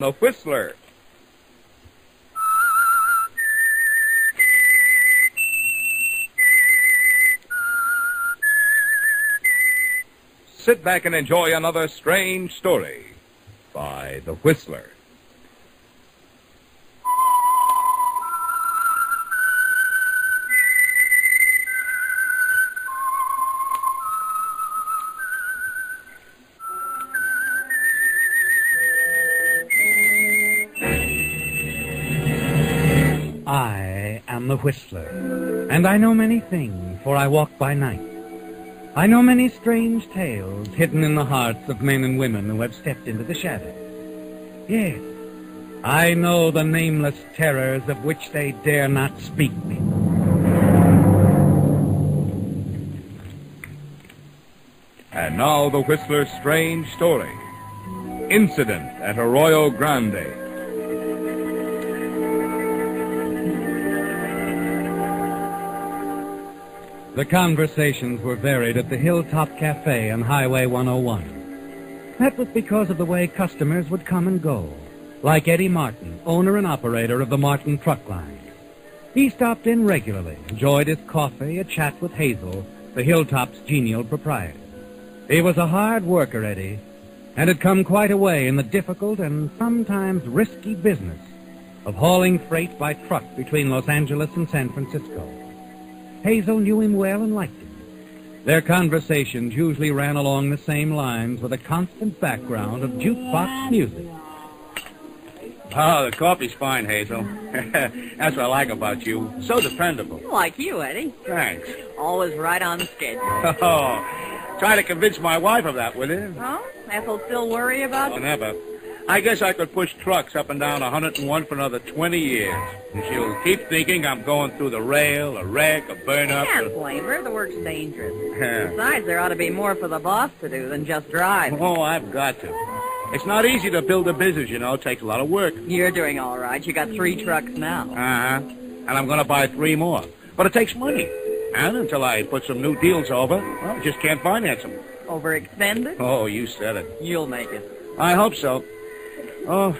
The Whistler. Sit back and enjoy another strange story by The Whistler. Whistler, and I know many things, for I walk by night. I know many strange tales hidden in the hearts of men and women who have stepped into the shadow. Yes, I know the nameless terrors of which they dare not speak. And now the Whistler's strange story. Incident at Arroyo Grande. The conversations were varied at the Hilltop Cafe on Highway 101. That was because of the way customers would come and go, like Eddie Martin, owner and operator of the Martin Truck Line. He stopped in regularly, enjoyed his coffee, a chat with Hazel, the Hilltop's genial proprietor. He was a hard worker, Eddie, and had come quite a way in the difficult and sometimes risky business of hauling freight by truck between Los Angeles and San Francisco. Hazel knew him well and liked him. Their conversations usually ran along the same lines with a constant background of jukebox music. Oh, the coffee's fine, Hazel. That's what I like about you. So dependable. Like you, Eddie. Thanks. Always right on schedule. Oh, try to convince my wife of that, will you? Huh? Ethel still worry about Oh, you? never. I guess I could push trucks up and down 101 for another 20 years. And she'll keep thinking I'm going through the rail, a wreck, a burn-up. Can't a- blame her. The work's dangerous. Yeah. Besides, there ought to be more for the boss to do than just drive. Oh, I've got to. It's not easy to build a business, you know. It takes a lot of work. You're doing all right. You got three trucks now. Uh-huh. And I'm going to buy three more. But it takes money. And until I put some new deals over, well, I just can't finance them. Overextended? Oh, you said it. You'll make it. I hope so. Oh,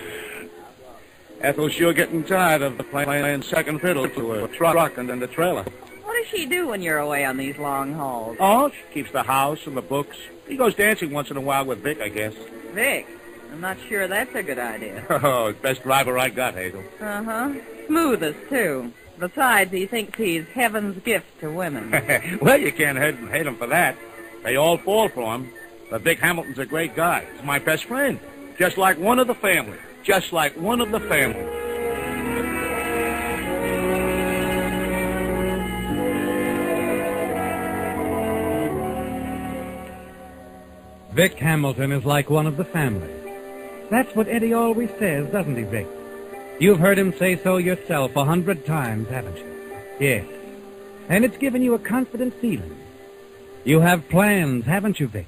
Ethel's sure getting tired of playing second fiddle to a truck and then the trailer. What does she do when you're away on these long hauls? Oh, she keeps the house and the books. He goes dancing once in a while with Vic, I guess. Vic. I'm not sure that's a good idea. Oh, best driver I got, Hazel. Uh-huh. Smoothest, too. Besides, he thinks he's heaven's gift to women. well, you can't hate, hate him for that. They all fall for him. But Vic Hamilton's a great guy. He's my best friend. Just like one of the family. Just like one of the family. Vic Hamilton is like one of the family. That's what Eddie always says, doesn't he, Vic? You've heard him say so yourself a hundred times, haven't you? Yes. And it's given you a confident feeling. You have plans, haven't you, Vic?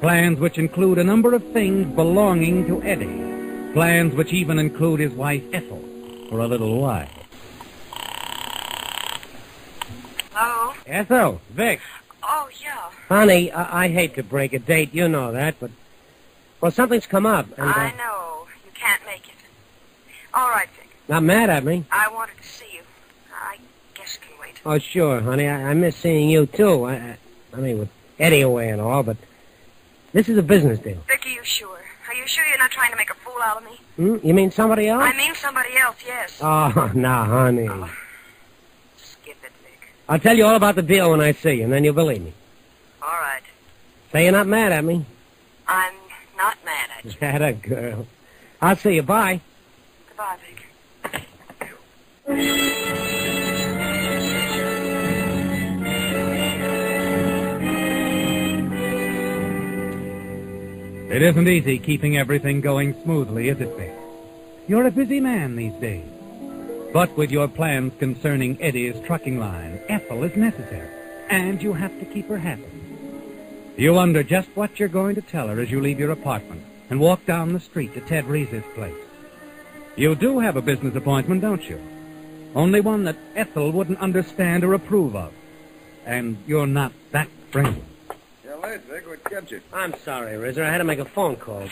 Plans which include a number of things belonging to Eddie. Plans which even include his wife, Ethel, for a little while. Hello? Ethel, Vic. Oh, yeah. Honey, I, I hate to break a date, you know that, but well, something's come up, and I uh, know. You can't make it. All right, Vic. not mad at me. I wanted to see you. I guess can wait. Oh, sure, honey, I, I miss seeing you too. I, I, I mean, with Eddie away and all, but this is a business deal. Vic, are you sure? Are you sure you're not trying to make a fool out of me? Hmm? You mean somebody else? I mean somebody else, yes. Oh, no, honey. Skip it, Vic. I'll tell you all about the deal when I see you, and then you'll believe me. All right. Say you're not mad at me. I'm not mad at you. That a girl. I'll see you. Bye. Goodbye, Vic. It isn't easy keeping everything going smoothly, is it, Vic? You're a busy man these days. But with your plans concerning Eddie's trucking line, Ethel is necessary, and you have to keep her happy. You wonder just what you're going to tell her as you leave your apartment and walk down the street to Ted Reese's place. You do have a business appointment, don't you? Only one that Ethel wouldn't understand or approve of. And you're not that friendly. You're late, Vic. What kept you? I'm sorry, Reeser. I had to make a phone call.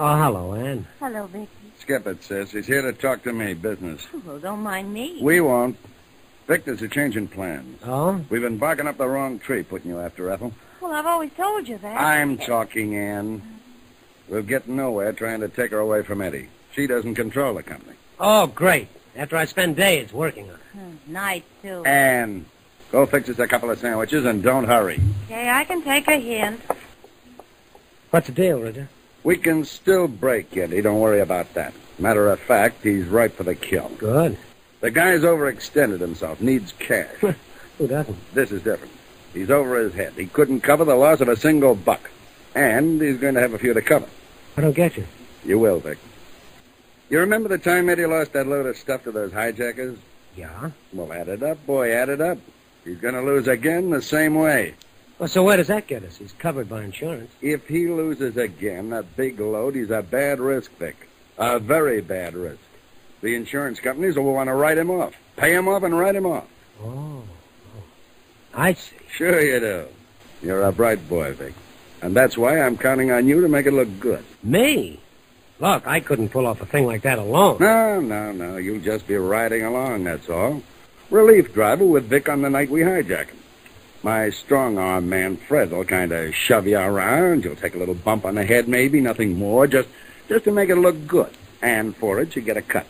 Oh, hello, Ann. Hello, Vicky. Skip it, sis. He's here to talk to me, business. Well, don't mind me. We won't. Vic, there's a change in plans. Oh? We've been barking up the wrong tree putting you after Ethel. Well, I've always told you that. I'm talking, Ann. We'll get nowhere trying to take her away from Eddie. She doesn't control the company. Oh, great. After I spend days working on it. Hmm, Night, too. Ann, go fix us a couple of sandwiches and don't hurry. Okay, I can take a hint. What's the deal, Roger? We can still break Eddie. Don't worry about that. Matter of fact, he's ripe for the kill. Good. The guy's overextended himself, needs cash. Who doesn't? This is different. He's over his head. He couldn't cover the loss of a single buck. And he's going to have a few to cover. I don't get you. You will, Vic. You remember the time Eddie lost that load of stuff to those hijackers? Yeah? Well, add it up, boy, add it up. He's going to lose again the same way. Well, so where does that get us? He's covered by insurance. If he loses again, that big load, he's a bad risk, Vic. A very bad risk. The insurance companies will want to write him off. Pay him off and write him off. Oh. oh. I see. Sure you do. You're a bright boy, Vic. And that's why I'm counting on you to make it look good. Me? Look, I couldn't pull off a thing like that alone. No, no, no. You'll just be riding along, that's all. Relief driver with Vic on the night we hijack him. My strong arm man, Fred, will kind of shove you around. You'll take a little bump on the head, maybe, nothing more, just just to make it look good. And for it, you get a cut.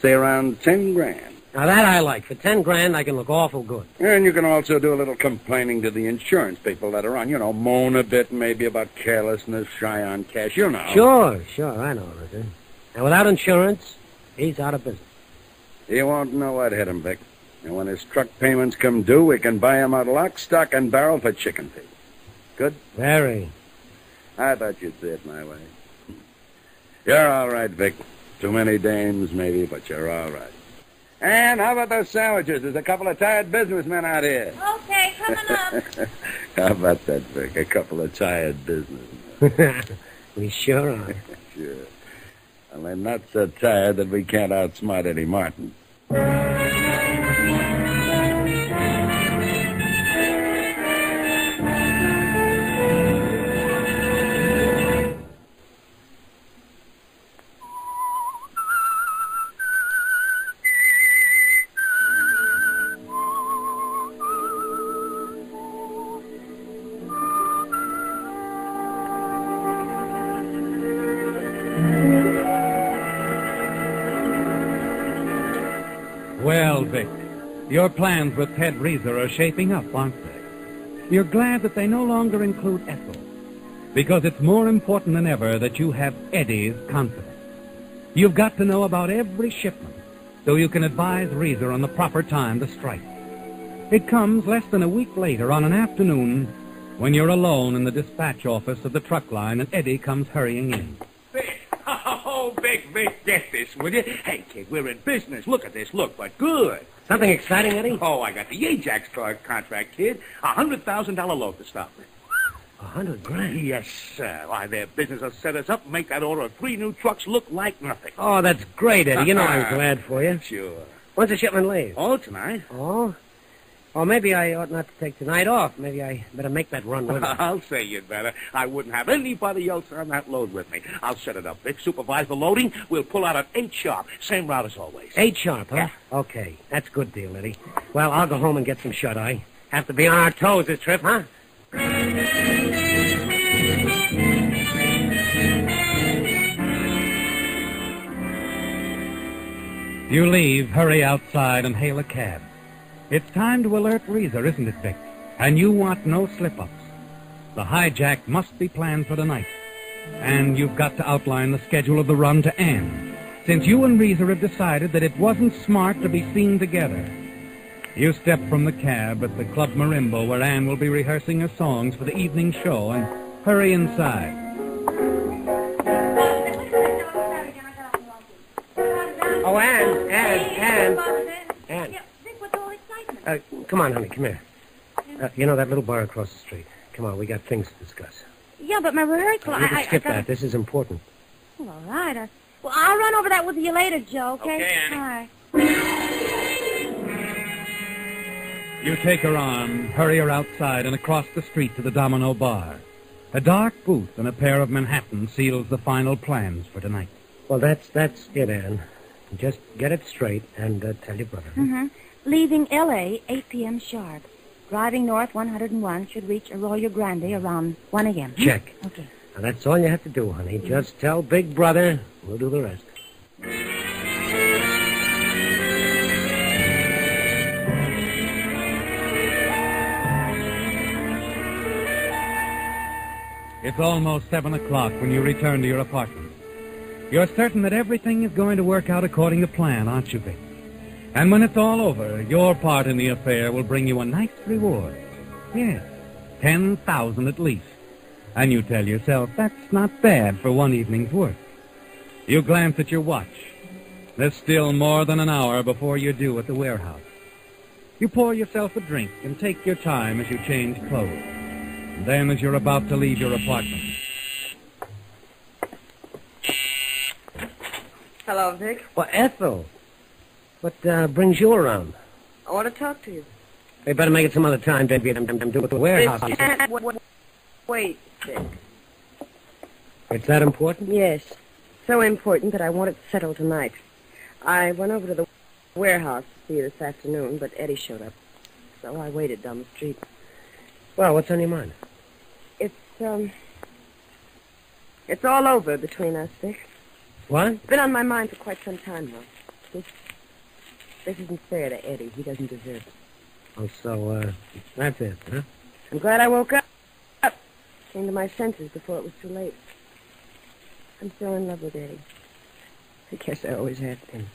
Say around ten grand. Now, that I like. For ten grand, I can look awful good. And you can also do a little complaining to the insurance people that are on. You know, moan a bit maybe about carelessness, shy on cash. You know. Sure, sure, I know, Roger. And without insurance, he's out of business. He won't know what hit him, Vic. And when his truck payments come due, we can buy him out lock, stock, and barrel for chicken feed. Good? Very. I thought you'd see it my way. You're all right, Vic. Too many dames, maybe, but you're all right. And how about those sandwiches? There's a couple of tired businessmen out here. Okay, coming up. how about that, Vic? A couple of tired businessmen. we sure are. sure. They're not so tired that we can't outsmart Eddie Martin. Well, Vic, your plans with Ted Reeser are shaping up, aren't they? You're glad that they no longer include Ethel, because it's more important than ever that you have Eddie's confidence. You've got to know about every shipment so you can advise Reeser on the proper time to strike. It comes less than a week later on an afternoon when you're alone in the dispatch office of the truck line and Eddie comes hurrying in. Oh, Vic, Vic, get this, will you? Hey, kid, we're in business. Look at this. Look, but good. Something exciting, Eddie? Oh, I got the Ajax car contract, kid. A hundred thousand dollar load to start with. A hundred grand? Yes, sir. Why, their business will set us up and make that order of three new trucks look like nothing. Oh, that's great, Eddie. You know I'm glad for you. Sure. When's the shipment leave? Oh, tonight? Oh? Or maybe I ought not to take tonight off. Maybe I better make that run with it. I'll say you'd better. I wouldn't have anybody else on that load with me. I'll set it up, Vic. Supervise the loading. We'll pull out at 8 sharp. Same route as always. Eight sharp, huh? Yeah. Okay, that's good deal, Eddie. Well, I'll go home and get some shut-eye. Have to be on our toes this trip, huh? You leave, hurry outside, and hail a cab. It's time to alert Reeser, isn't it, Vic? And you want no slip-ups. The hijack must be planned for tonight. And you've got to outline the schedule of the run to Anne, since you and Reeser have decided that it wasn't smart to be seen together. You step from the cab at the Club Marimbo, where Anne will be rehearsing her songs for the evening show, and hurry inside. Come on, honey, come here. Uh, you know that little bar across the street? Come on, we got things to discuss. Yeah, but my rehearsal, you I, can I, skip I gotta... that. This is important. Well, all right. I... Well, I'll run over that with you later, Joe, okay? Okay, Annie. All right. You take her arm, hurry her outside and across the street to the Domino Bar. A dark booth and a pair of Manhattan seals the final plans for tonight. Well, that's that's it, Anne. Just get it straight and uh, tell your brother. Mm-hmm. Leaving L.A. 8 p.m. sharp. Driving north 101 should reach Arroyo Grande around 1 a.m. Check. Okay. Now, that's all you have to do, honey. Just tell Big Brother. We'll do the rest. It's almost seven o'clock when you return to your apartment. You're certain that everything is going to work out according to plan, aren't you, Vic? And when it's all over, your part in the affair will bring you a nice reward. Yes, ten thousand at least. And you tell yourself that's not bad for one evening's work. You glance at your watch. There's still more than an hour before you're due at the warehouse. You pour yourself a drink and take your time as you change clothes. And then, as you're about to leave your apartment, Hello, Vic. Well, Ethel, what uh, brings you around? I want to talk to you. We better make it some other time, baby. I'm, I'm, I'm doing the warehouse. Wait, wait, Vic. It's that important? Yes. So important that I want it settled tonight. I went over to the warehouse to see you this afternoon, but Eddie showed up. So I waited down the street. Well, what's on your mind? It's, um... It's all over between us, Vic. What? It's been on my mind for quite some time now. This, this isn't fair to Eddie. He doesn't deserve it. Oh, so, uh, that's it, huh? I'm glad I woke up. Came to my senses before it was too late. I'm still in love with Eddie. I guess I always have been.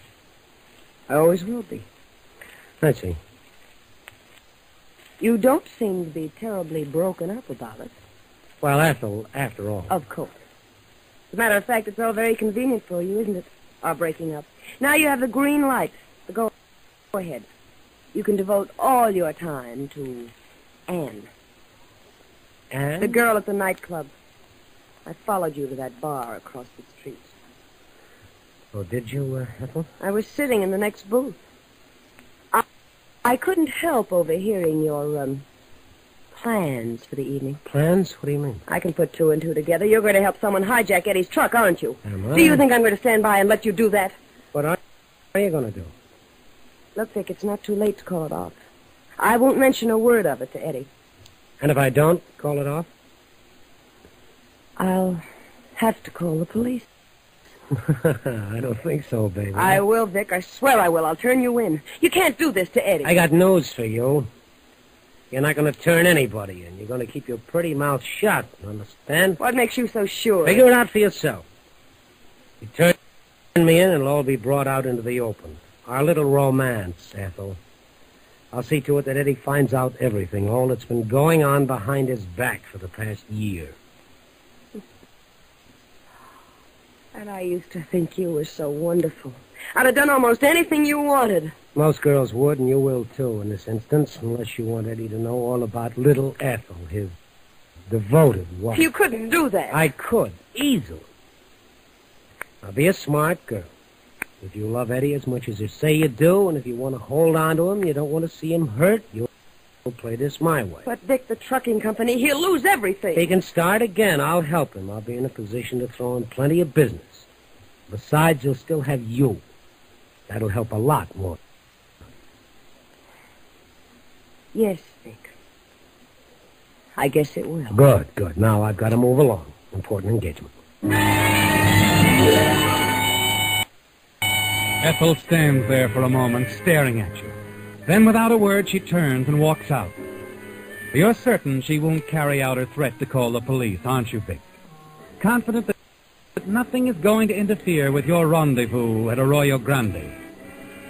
I always will be. I see. You don't seem to be terribly broken up about it. Well, Ethel, after all. Of course. As a matter of fact, it's all very convenient for you, isn't it? Our breaking up. Now you have the green light. Ahead. You can devote all your time to Anne, And? the girl at the nightclub. I followed you to that bar across the street. Oh, did you, uh, Ethel? I was sitting in the next booth. I, I couldn't help overhearing your um, plans for the evening. Plans? What do you mean? I can put two and two together. You're going to help someone hijack Eddie's truck, aren't you? Am I? Do you think I'm going to stand by and let you do that? What are, are you going to do? Look, Vic, it's not too late to call it off. I won't mention a word of it to Eddie. And if I don't call it off? I'll have to call the police. I don't think so, baby. I will, Vic. I swear I will. I'll turn you in. You can't do this to Eddie. I got news for you. You're not going to turn anybody in. You're going to keep your pretty mouth shut. Understand? What makes you so sure? Figure it out for yourself. You turn me in, and it'll all be brought out into the open. Our little romance, Ethel. I'll see to it that Eddie finds out everything, all that's been going on behind his back for the past year. And I used to think you were so wonderful. I'd have done almost anything you wanted. Most girls would, and you will too in this instance, unless you want Eddie to know all about little Ethel, his devoted wife. You couldn't do that. I could, easily. Now, be a smart girl. If you love Eddie as much as you say you do, and if you want to hold on to him, you don't want to see him hurt, you'll play this my way. But Dick, the trucking company, he'll lose everything. He can start again. I'll help him. I'll be in a position to throw in plenty of business. Besides, you'll still have you. That'll help a lot more. Yes, Dick. I guess it will. Good, good. Now I've got to move along. Important engagement. Ethel stands there for a moment, staring at you. Then, without a word, she turns and walks out. You're certain she won't carry out her threat to call the police, aren't you, Vic? Confident that nothing is going to interfere with your rendezvous at Arroyo Grande.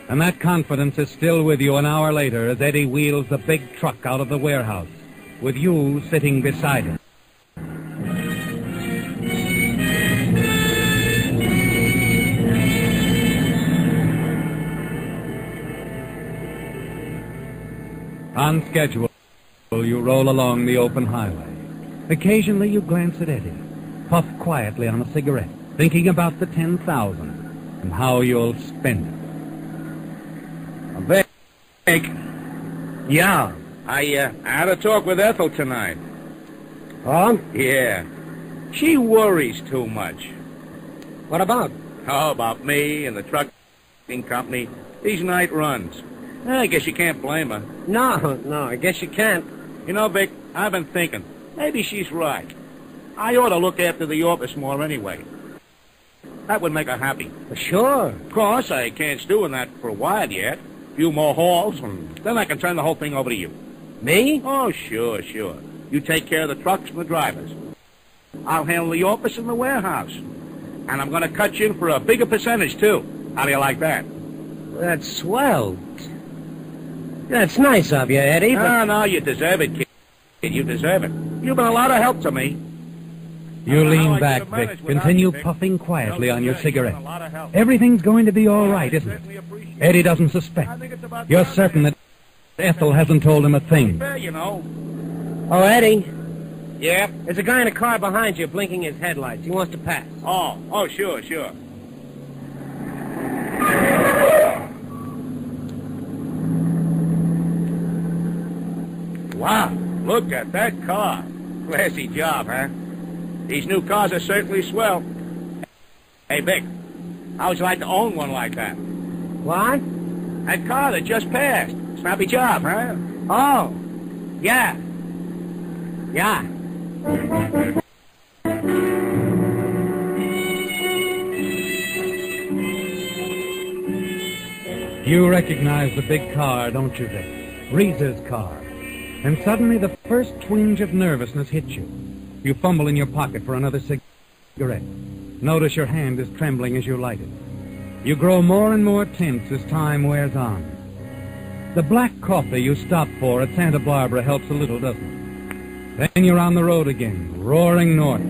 And that confidence is still with you an hour later as Eddie wheels the big truck out of the warehouse, with you sitting beside him. On schedule, you roll along the open highway. Occasionally you glance at Eddie, puff quietly on a cigarette, thinking about the ten thousand and how you'll spend it. Vic, Yeah. I uh, had a talk with Ethel tonight. Oh? Yeah. She worries too much. What about? How about me and the trucking company? These night runs. I guess you can't blame her. No, no, I guess you can't. You know, Vic, I've been thinking. Maybe she's right. I ought to look after the office more anyway. That would make her happy. Sure. Of course, I can't do that for a while yet. A few more hauls, and then I can turn the whole thing over to you. Me? Oh, sure, sure. You take care of the trucks and the drivers. I'll handle the office and the warehouse. And I'm going to cut you in for a bigger percentage, too. How do you like that? That's swell. That's nice of you, Eddie, but... No, no, you deserve it, kid. You deserve it. You've been a lot of help to me. You I don't know how lean back, Vic. Continue puffing quietly on your yeah, you've been cigarette. a lot of help. Everything's going to be all right, isn't it? certainly appreciate it. Eddie doesn't suspect. I think it's about You're certain that Ethel hasn't told him a thing. You know. Oh, Eddie, Yeah? there's a guy in a car behind you blinking his headlights. He wants to pass. Oh, oh, sure, sure. Wow, look at that car. Classy job, huh? These new cars are certainly swell. Hey, Vic, how would you like to own one like that? What? That car that just passed. Snappy job, huh? Oh, yeah. Yeah. You recognize the big car, don't you, Vic? Reese's car. And suddenly the first twinge of nervousness hits you. You fumble in your pocket for another cigarette. Notice your hand is trembling as you light it. You grow more and more tense as time wears on. The black coffee you stopped for at Santa Barbara helps a little, doesn't it? Then you're on the road again, roaring north,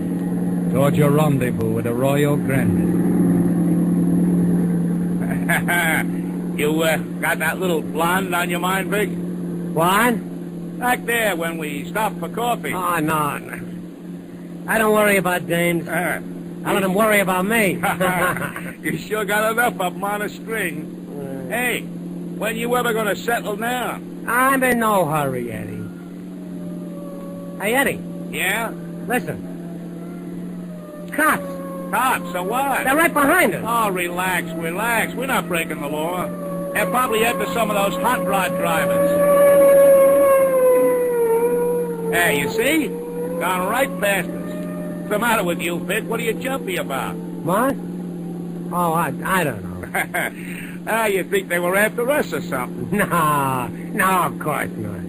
towards your rendezvous with Arroyo Grande. you uh, got that little blonde on your mind, Vic? What? Back there when we stopped for coffee. Oh, no. no. I don't worry about dames. Uh, I let them worry about me. you sure got enough of 'em on a string. Hey, when you ever gonna settle down? I'm in no hurry, Eddie. Hey, Eddie, Yeah? listen. Cops. Cops, so what? They're right behind us. Oh, relax, relax. We're not breaking the law. They're probably after some of those hot rod drivers. Hey, you see? Gone right past us. What's the matter with you, Vic? What are you jumpy about? What? Oh, I, I don't know. ah, you think they were after us or something? No, no, of course not.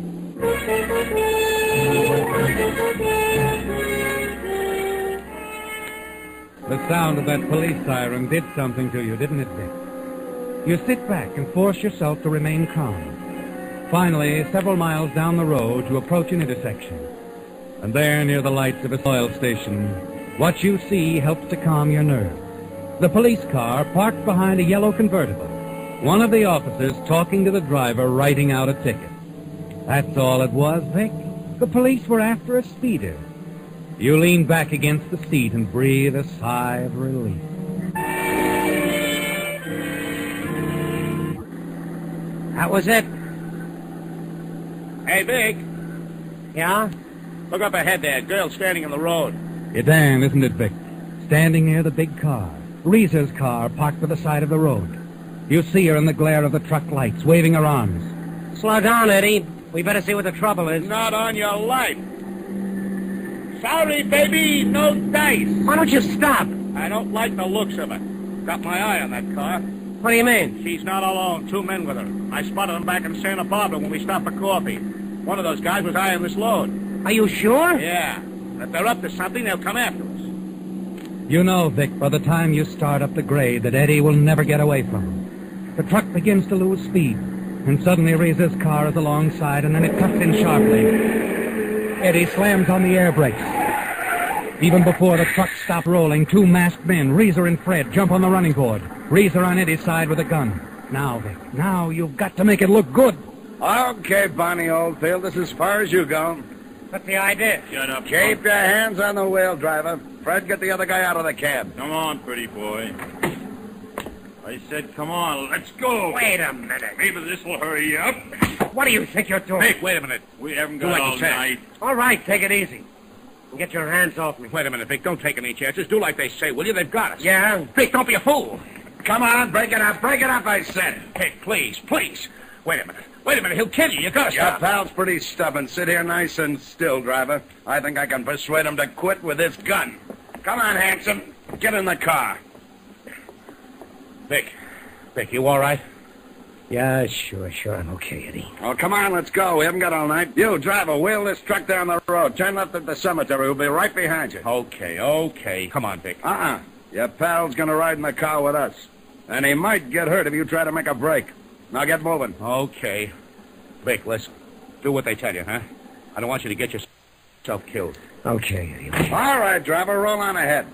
The sound of that police siren did something to you, didn't it, Vic? You sit back and force yourself to remain calm. Finally, several miles down the road, you approach an intersection. And there, near the lights of a oil station, what you see helps to calm your nerves. The police car parked behind a yellow convertible. One of the officers talking to the driver, writing out a ticket. That's all it was, Vic. The police were after a speeder. You lean back against the seat and breathe a sigh of relief. That was it. Hey, Vic, Yeah? look up ahead there. Girl standing in the road. You're damned, isn't it, Vic? Standing near the big car. Reese's car parked by the side of the road. You see her in the glare of the truck lights, waving her arms. Slow down, Eddie. We better see what the trouble is. Not on your life. Sorry, baby, no dice. Why don't you stop? I don't like the looks of it. Got my eye on that car. What do you mean? She's not alone. Two men with her. I spotted them back in Santa Barbara when we stopped for coffee. One of those guys was eyeing this load. Are you sure? Yeah. If they're up to something, they'll come after us. You know, Vic, by the time you start up the grade, that Eddie will never get away from him. The truck begins to lose speed, and suddenly Reese's car is alongside, and then it cuts in sharply. Eddie slams on the air brakes. Even before the truck stopped rolling, two masked men, Reeser and Fred, jump on the running board. Reeser on Eddie's side with a gun. Now, Vic, now you've got to make it look good. Okay, Barney Oldfield, this is as far as you go. What's the idea? Shut up. Keep your hands on the wheel, driver. Fred, get the other guy out of the cab. Come on, pretty boy. I said, come on, let's go. Wait a minute. Maybe this will hurry you up. What do you think you're doing? Hey, wait a minute. We haven't Do got all night. All right, take it easy. Get your hands off me. Wait a minute, Vic. Don't take any chances. Do like they say, will you? They've got us. Yeah? Vic, don't be a fool. Come on, break it up, break it up, I said. Vic, please, please. Wait a minute. Wait a minute. He'll kill you. You gotta Your stop. pal's pretty stubborn. Sit here nice and still, driver. I think I can persuade him to quit with this gun. Come on, handsome. Get in the car. Vic. Vic, you all right? Yeah, sure, sure. I'm okay, Eddie. Oh, come on, let's go. We haven't got all night. You, driver, wheel this truck down the road. Turn left at the cemetery. We'll be right behind you. Okay, okay. Come on, Vic. Uh-uh. Your pal's gonna ride in the car with us. And he might get hurt if you try to make a break. Now get moving. Okay. Vic, listen. Do what they tell you, huh? I don't want you to get yourself killed. Okay, Eddie. All right, driver, roll on ahead.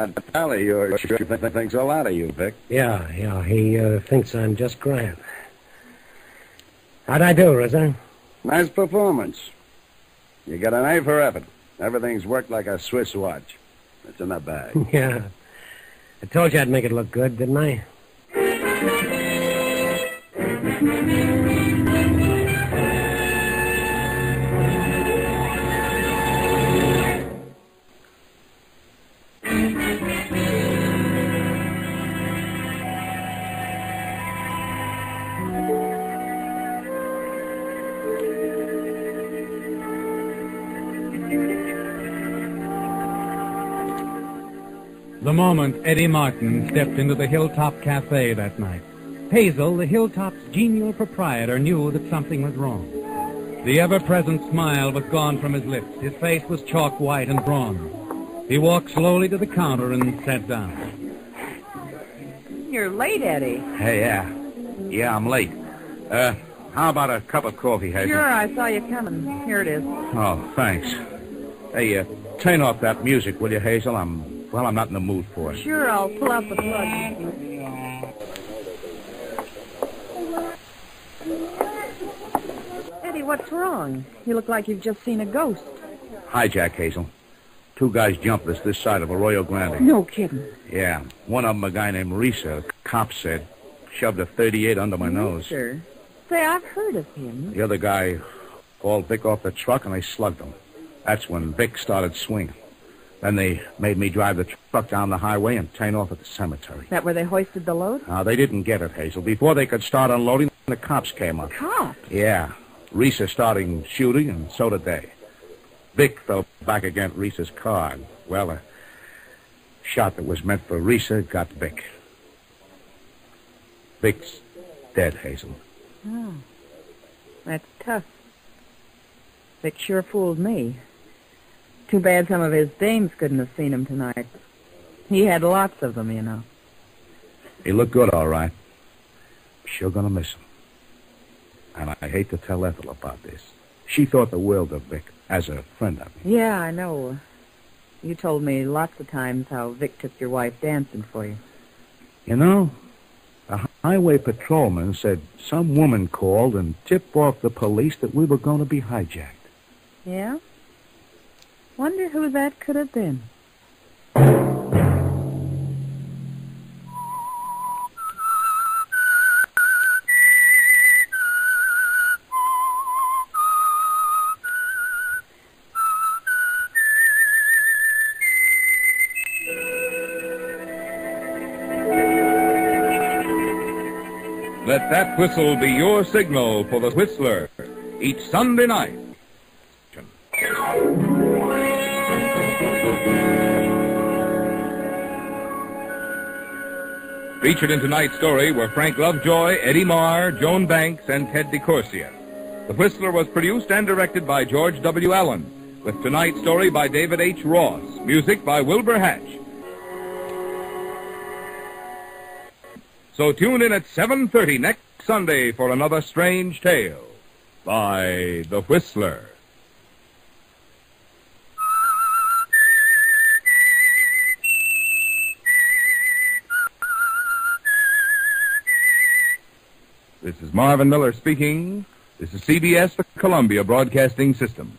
That, that, that pal of yours sure th- th- thinks a lot of you, Vic. Yeah, yeah. He uh, thinks I'm just grand. How'd I do, Rizzo? Nice performance. You got an A for effort. Everything's worked like a Swiss watch. It's in the bag. yeah. I told you I'd make it look good, didn't I? Moment Eddie Martin stepped into the Hilltop Cafe that night, Hazel, the Hilltop's genial proprietor, knew that something was wrong. The ever-present smile was gone from his lips. His face was chalk white and drawn. He walked slowly to the counter and sat down. You're late, Eddie. Hey, yeah. Yeah, I'm late. Uh, how about a cup of coffee, Hazel? Sure, I saw you coming. Here it is. Oh, thanks. Hey, uh, turn off that music, will you, Hazel? I'm, well, I'm not in the mood for it. Sure, I'll pull out the plug. Eddie, what's wrong? You look like you've just seen a ghost. Hijack, Hazel. Two guys jumped us this side of Arroyo Grande. No kidding. Yeah. One of them, a guy named Reeser, the cop said, shoved a 38 under my nose. Sure. Say, I've heard of him. The other guy hauled Vic off the truck and they slugged him. That's when Vic started swinging. Then they made me drive the truck down the highway and turn off at the cemetery. That where they hoisted the load? Now, they didn't get it, Hazel. Before they could start unloading, the cops came up. Cop. Yeah. Reeser starting shooting, and so did they. Vic fell back against Reeser's car. And, well, a shot that was meant for Reeser got Vic. Vic's dead, Hazel. Oh. That's tough. Vic sure fooled me. Too bad some of his dames couldn't have seen him tonight. He had lots of them, you know. He looked good, all right. Sure gonna miss him. And I hate to tell Ethel about this. She thought the world of Vic as a friend of me. Yeah, I know. You told me lots of times how Vic took your wife dancing for you. You know, a highway patrolman said some woman called and tipped off the police that we were going to be hijacked. Yeah? Wonder who that could have been. Let that whistle be your signal for the Whistler each Sunday night. Featured in tonight's story were Frank Lovejoy, Eddie Marr, Joan Banks, and Ted DeCorsia. The Whistler was produced and directed by George W. Allen, with tonight's story by David H. Ross, music by Wilbur Hatch. So tune in at 7.30 next Sunday for another strange tale by The Whistler. Marvin Miller speaking. This is CBS, the Columbia Broadcasting System.